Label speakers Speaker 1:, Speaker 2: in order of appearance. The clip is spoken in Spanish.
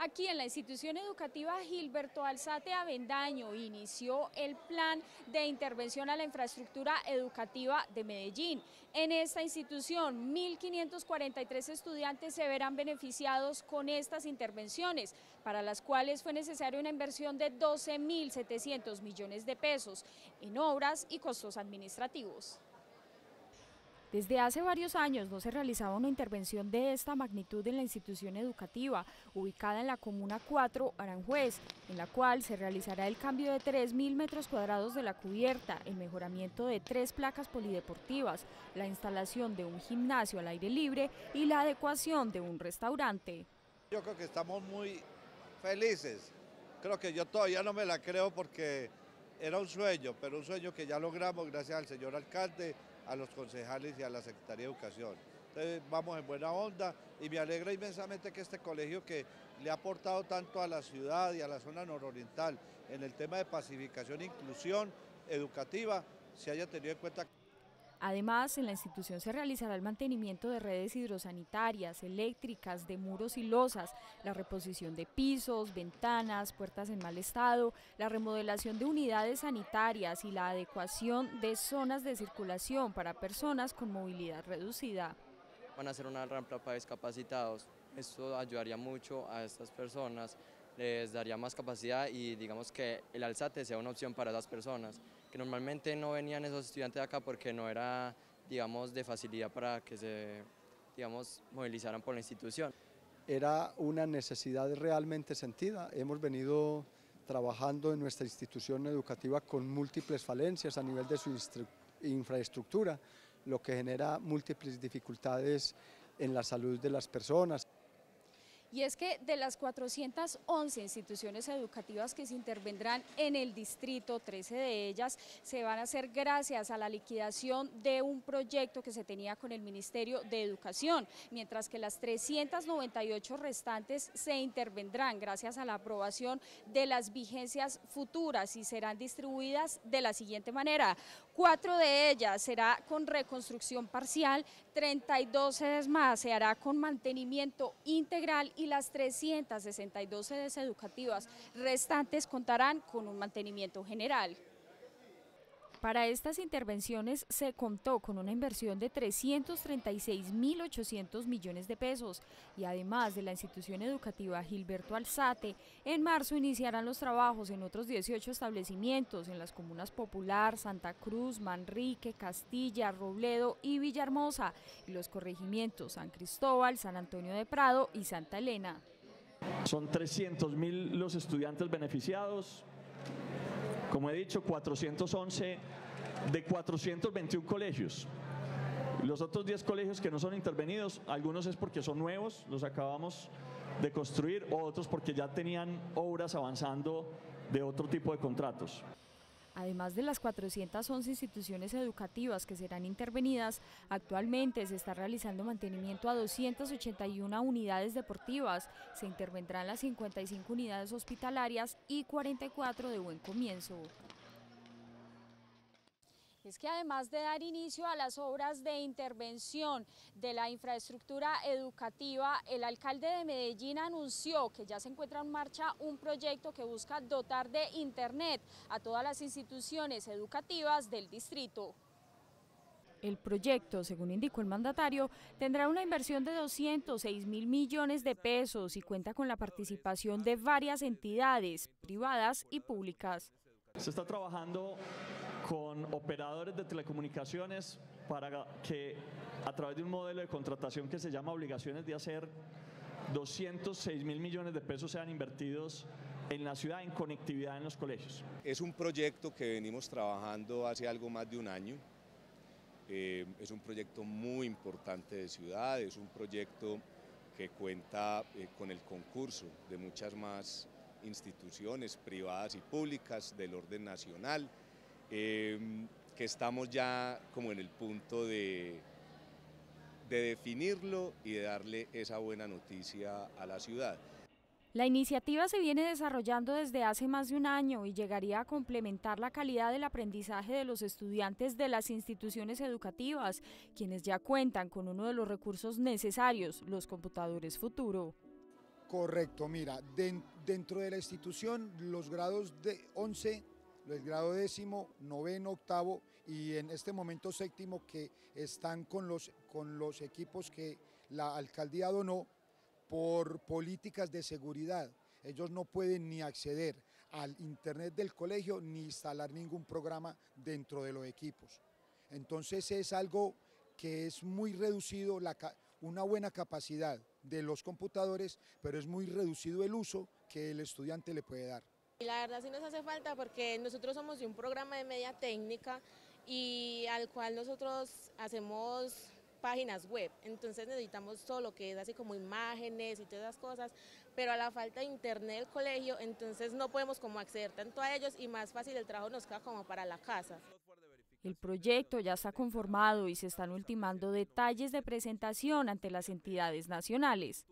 Speaker 1: Aquí en la institución educativa Gilberto Alzate Avendaño inició el plan de intervención a la infraestructura educativa de Medellín. En esta institución, 1.543 estudiantes se verán beneficiados con estas intervenciones, para las cuales fue necesaria una inversión de 12.700 millones de pesos en obras y costos administrativos. Desde hace varios años no se realizaba una intervención de esta magnitud en la institución educativa, ubicada en la Comuna 4, Aranjuez, en la cual se realizará el cambio de 3.000 metros cuadrados de la cubierta, el mejoramiento de tres placas polideportivas, la instalación de un gimnasio al aire libre y la adecuación de un restaurante.
Speaker 2: Yo creo que estamos muy felices. Creo que yo todavía no me la creo porque era un sueño, pero un sueño que ya logramos gracias al señor alcalde, a los concejales y a la Secretaría de Educación. Entonces vamos en buena onda y me alegra inmensamente que este colegio que le ha aportado tanto a la ciudad y a la zona nororiental en el tema de pacificación e inclusión educativa se haya tenido en cuenta.
Speaker 1: Además, en la institución se realizará el mantenimiento de redes hidrosanitarias, eléctricas, de muros y losas, la reposición de pisos, ventanas, puertas en mal estado, la remodelación de unidades sanitarias y la adecuación de zonas de circulación para personas con movilidad reducida.
Speaker 3: Van a hacer una rampa para discapacitados. Esto ayudaría mucho a estas personas les daría más capacidad y digamos que el alzate sea una opción para esas personas, que normalmente no venían esos estudiantes acá porque no era digamos, de facilidad para que se digamos, movilizaran por la institución.
Speaker 4: Era una necesidad realmente sentida, hemos venido trabajando en nuestra institución educativa con múltiples falencias a nivel de su infraestructura, lo que genera múltiples dificultades en la salud de las personas.
Speaker 1: Y es que de las 411 instituciones educativas que se intervendrán en el distrito, 13 de ellas se van a hacer gracias a la liquidación de un proyecto que se tenía con el Ministerio de Educación, mientras que las 398 restantes se intervendrán gracias a la aprobación de las vigencias futuras y serán distribuidas de la siguiente manera. Cuatro de ellas será con reconstrucción parcial, 32 sedes más se hará con mantenimiento integral y las 362 sedes educativas restantes contarán con un mantenimiento general. Para estas intervenciones se contó con una inversión de 336.800 millones de pesos y además de la institución educativa Gilberto Alzate, en marzo iniciarán los trabajos en otros 18 establecimientos en las comunas Popular, Santa Cruz, Manrique, Castilla, Robledo y Villahermosa y los corregimientos San Cristóbal, San Antonio de Prado y Santa Elena.
Speaker 5: Son 300.000 los estudiantes beneficiados, como he dicho, 411 de 421 colegios. Los otros 10 colegios que no son intervenidos, algunos es porque son nuevos, los acabamos de construir, otros porque ya tenían obras avanzando de otro tipo de contratos.
Speaker 1: Además de las 411 instituciones educativas que serán intervenidas, actualmente se está realizando mantenimiento a 281 unidades deportivas, se intervendrán las 55 unidades hospitalarias y 44 de buen comienzo es que además de dar inicio a las obras de intervención de la infraestructura educativa, el alcalde de Medellín anunció que ya se encuentra en marcha un proyecto que busca dotar de Internet a todas las instituciones educativas del distrito. El proyecto, según indicó el mandatario, tendrá una inversión de 206 mil millones de pesos y cuenta con la participación de varias entidades privadas y públicas.
Speaker 5: Se está trabajando con operadores de telecomunicaciones para que a través de un modelo de contratación que se llama obligaciones de hacer 206 mil millones de pesos sean invertidos en la ciudad en conectividad en los colegios.
Speaker 6: Es un proyecto que venimos trabajando hace algo más de un año. Eh, es un proyecto muy importante de ciudad, es un proyecto que cuenta eh, con el concurso de muchas más instituciones privadas y públicas del orden nacional, em, que estamos ya como en el punto de, de definirlo y de darle esa buena noticia a la ciudad.
Speaker 1: La iniciativa se viene desarrollando desde hace más de un año y llegaría a complementar la calidad del aprendizaje de los estudiantes de las instituciones educativas, quienes ya cuentan con uno de los recursos necesarios, los computadores futuro.
Speaker 7: Correcto, mira, dentro de la institución los grados de 11, el grado décimo, noveno, octavo y en este momento séptimo que están con los, con los equipos que la alcaldía donó por políticas de seguridad. Ellos no pueden ni acceder al internet del colegio ni instalar ningún programa dentro de los equipos. Entonces es algo que es muy reducido, una buena capacidad de los computadores, pero es muy reducido el uso que el estudiante le puede dar.
Speaker 8: La verdad sí nos hace falta porque nosotros somos de un programa de media técnica y al cual nosotros hacemos páginas web, entonces necesitamos todo lo que es así como imágenes y todas esas cosas, pero a la falta de internet del colegio, entonces no podemos como acceder tanto a ellos y más fácil el trabajo nos queda como para la casa.
Speaker 1: El proyecto ya está conformado y se están ultimando detalles de presentación ante las entidades nacionales.